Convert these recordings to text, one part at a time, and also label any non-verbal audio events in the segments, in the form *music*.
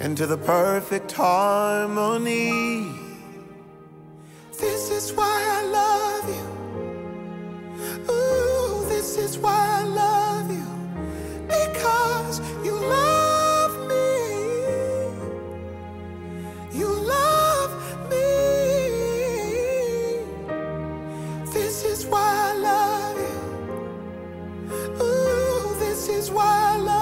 into the perfect harmony. This is why I love you. Ooh, this is why I love you. Because you love me. You love me. This is why I love you. Ooh, this is why I love you.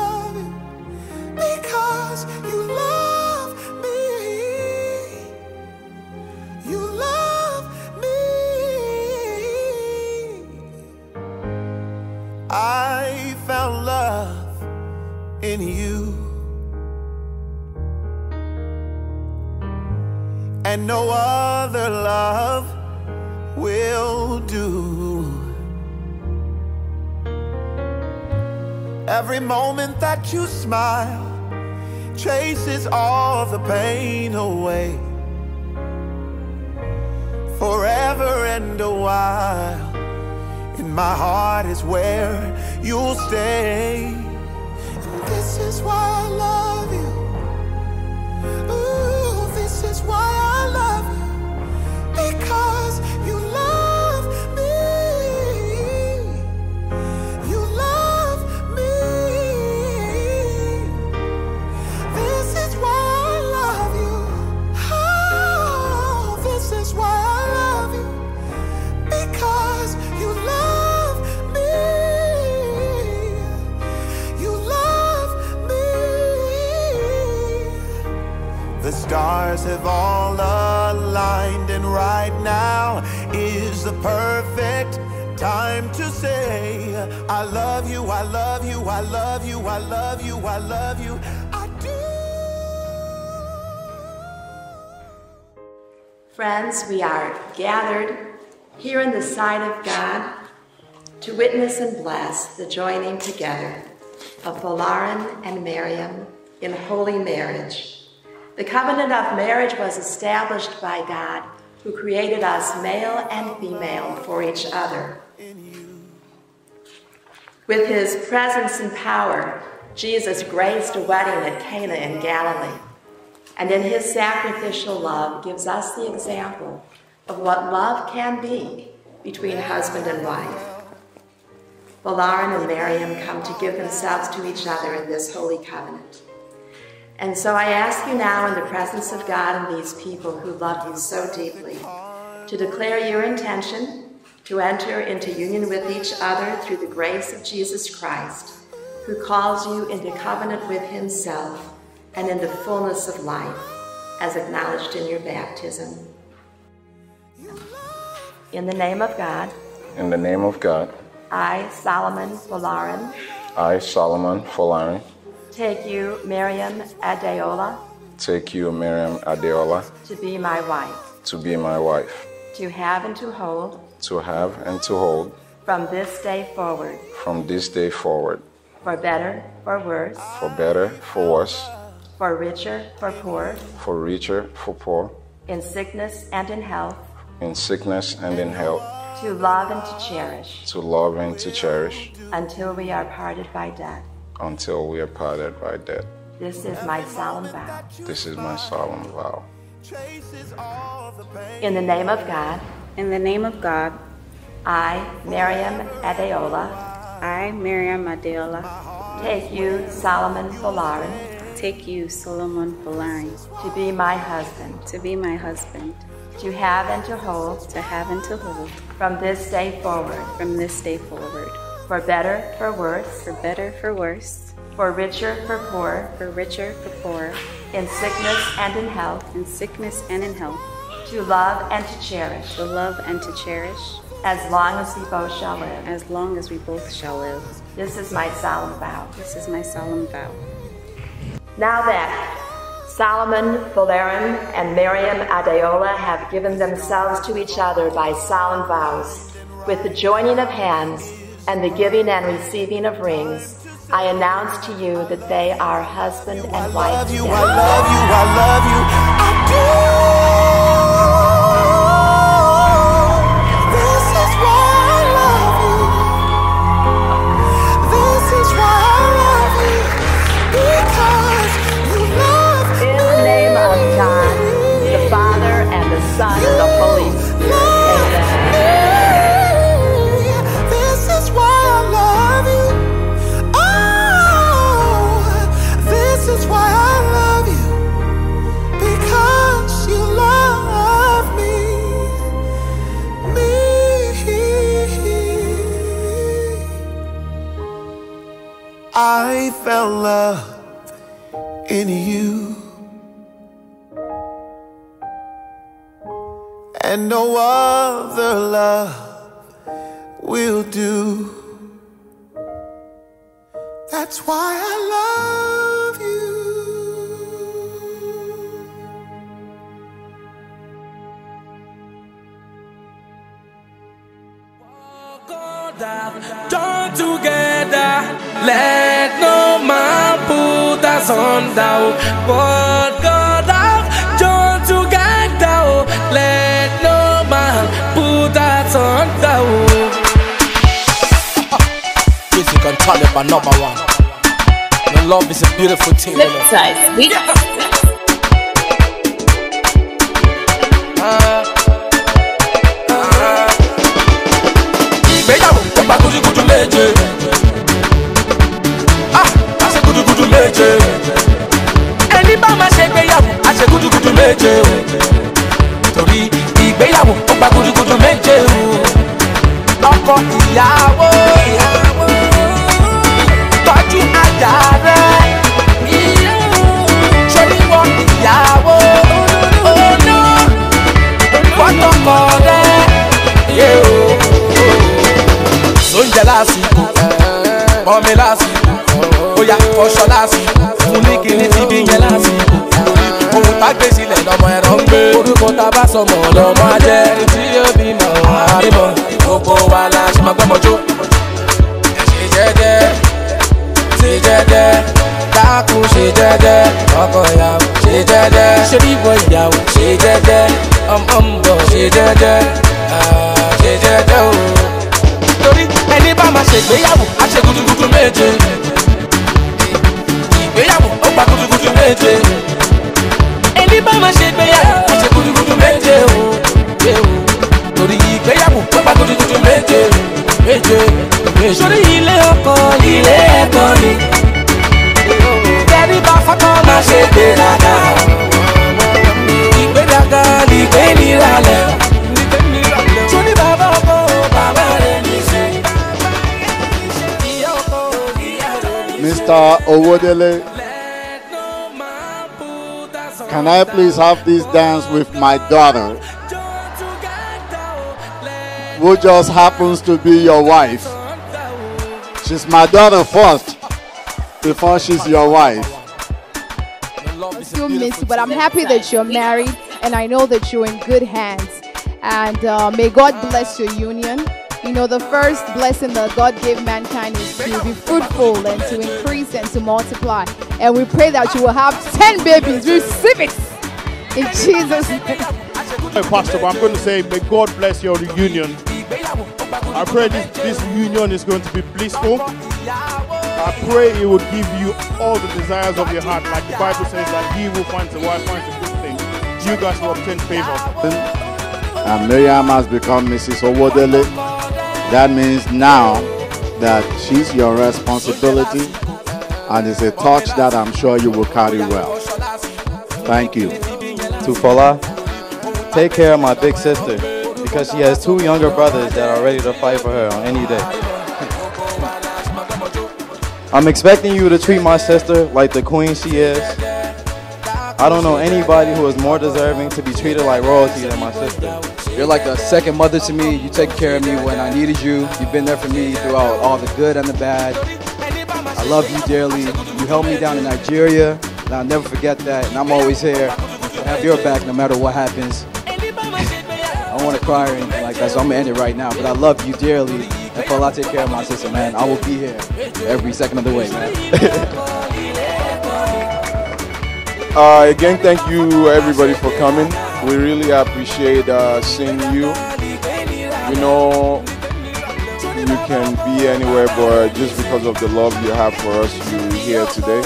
Every moment that you smile chases all the pain away. Forever and a while, in my heart is where you'll stay. Stars have all aligned, and right now is the perfect time to say, I love you, I love you, I love you, I love you, I love you. I do. Friends, we are gathered here in the sight of God to witness and bless the joining together of Folarin and Mariam in holy marriage. The covenant of marriage was established by God, who created us male and female for each other. With his presence and power, Jesus graced a wedding at Cana in Galilee and in his sacrificial love gives us the example of what love can be between husband and wife. Folarin and Mariam come to give themselves to each other in this holy covenant. And so I ask you now in the presence of God and these people who love you so deeply to declare your intention to enter into union with each other through the grace of Jesus Christ, who calls you into covenant with himself and in the fullness of life, as acknowledged in your baptism. In the name of God, In the name of God, I, Solomon Folarin, I, Solomon Folarin, take you, Mariam Adeola, take you, Mariam Adeola, to be my wife, to be my wife, to have and to hold. To have and to hold. From this day forward, from this day forward, for better, for worse, for better, for worse, for richer, for poor, for richer, for poor, in sickness and in health, in sickness and in health, to love and to cherish, to love and to cherish, until we are parted by death. Until we are parted by death. This is my solemn vow. This is my solemn vow. Chases all the pain. In the name of God, In the name of God, I, Mariam Adeola, I, Mariam Adeola, take you, Solomon Folarin, take you, Solomon Folarin, to be my husband, to be my husband, to have and to hold. To have and to hold. From this day forward, from this day forward, for better, for worse, for better, for worse, for richer, for poor, for richer, for poor, in sickness and in health, in sickness and in health, to love and to cherish, to love and to cherish, as long as we both shall live. as long as we both shall live. This is my solemn vow. This is my solemn vow. Now that Solomon Folarin and Mariam Adeola have given themselves to each other by solemn vows. With the joining of hands and the giving and receiving of rings, I announce to you that they are husband and I wife Found love in you. and no other love will do. That's why I love us under. What God have joined together, let no man put us under. Music and talent are number one. And love is a beautiful thing. you know. Flipside, sweet. ìgbéyàwó ó gba gudugudu méje ah a ṣe gudugudu méje méje o. Torí ìgbéyàwó ó gba gudugudu méje o. Ọkọ ìyàwó. Tọ́jú ajá rẹ. Ṣoríwọ ìyàwó? Ọ̀nà fọ́tọ̀kọ rẹ. Yé o. Lóúnjẹ lásìkò mọ́mi lásìkò bóyá ọṣọ lásìkò fún ní bí yẹn lásìkò orúkọ tá a bá sọmọ lọ́mọ ajẹ́ tí yóò bí mọ̀ àbímọ gbogbo wa la ṣe máa gbọ́mọjó ṣe jẹ́jẹ́ ṣe jẹ́jẹ́ dákun ṣe jẹ́jẹ́ ọkọ ìyàwó ṣe jẹ́jẹ́. Ṣe bíbọ ìyàwó ṣe jẹ́jẹ́ ọmọ ń bọ̀ ṣe jẹ́jẹ́. Ṣe jẹ́jẹ́ o. Torí ẹni bá máa ṣègbéyàwó á ṣe gudugudu méje. Ìgbéyàwó ó gba gudugudu méje ẹni bá máa ṣègbéyàwó á ṣe gudugudu méje o ṣe o. Torí ìgbéyàwó ó gba gudugudu méje méje méje. sórí ilé ọkọ ilé ẹ̀kọ́ ni. Tẹ́rí bá fọ́tọ́ máa ṣe gbéraga ìgbéraga ni ìgbé níralẹ̀. Sórí bàbá ọkọ. Bàbá rẹ̀ ní ṣe. Ṣe. Mr. Owodele, can I please have this dance with my daughter, who just happens to be your wife? She's my daughter first, before she's your wife. I still miss you, but I'm happy that you're married and I know that you're in good hands. And uh, may God bless your union. You know, the first blessing that God gave mankind is to be fruitful and to increase and to multiply. And we pray that you will have 10 babies. Receive it in Jesus' name. Hey, Pastor, I'm going to say, may God bless your reunion. I pray this, this union is going to be blissful. I pray it will give you all the desires of your heart. Like the Bible says that he will find a wife finds a good thing. You guys will obtain favor. And Mariam has become Mrs. Owodele. That means now that she's your responsibility, and it's a touch that I'm sure you will carry well. Thank you. to. Take care of my big sister because she has two younger brothers that are ready to fight for her on any day. *laughs* I'm expecting you to treat my sister like the queen she is. I don't know anybody who is more deserving to be treated like royalty than my sister. You're like a second mother to me. You take care of me when I needed you. You've been there for me throughout all the good and the bad. Love you dearly. You held me down in Nigeria. And I'll never forget that. And I'm always here. have your back no matter what happens. I want to cry anything like that, so I'm gonna end it right now. But I love you dearly. And for I take care of my sister, man. I will be here every second of the way, man. *laughs* Uh, again, thank you everybody for coming. We really appreciate uh, seeing you. You know you can be anywhere, but just because of the love you have for us, you're here today.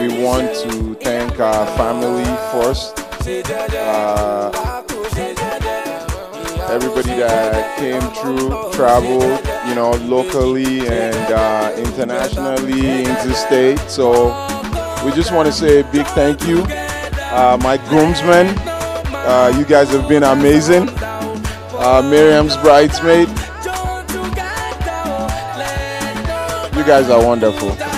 We want to thank our family first. Uh, everybody that came through, traveled, you know, locally and uh, internationally, interstate. So we just want to say a big thank you. Uh, my groomsmen, uh, you guys have been amazing. Uh, Mariam's bridesmaid, guys are wonderful.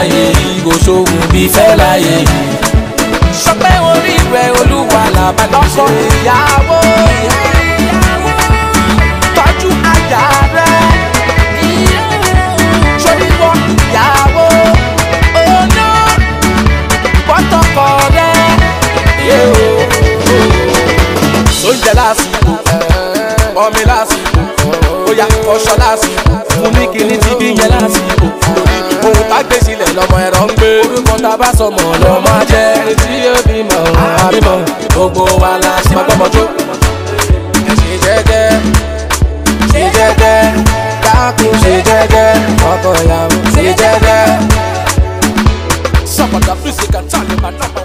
Láyé yìí, kò ṣòwò bí fẹ́ láyé yìí sọpẹ́ orí rẹ̀ olúwa làbá lọ́kọ̀ ìyàwó. tọ́jú àyà rẹ̀ sóríwọ́ ìyàwó. ọ̀nà pọ́tọ́kọ̀ rẹ̀. sóúnjẹ lásìkò ọmọ lásìkò bóyá ọṣọ lásìkò fún ní kíní ti bí yẹn lásìkò ohun tá gbé sílẹ̀ lọ́mọ ẹ̀rọ ń gbé orúkọ tá a bá sọmọ lọ́mọ jẹ́ ẹni tí yóò bímọ àbímọ gbogbo wa la ṣe máa gbọ́mọ jó. ṣe jẹ́jẹ́ ṣe jẹ́jẹ́ dákun ṣe jẹ́jẹ́ ọkọ ìyàwó ṣe jẹ́jẹ́. sọ̀pọ̀tà fíìsì kan tà lè máa dọ́gba.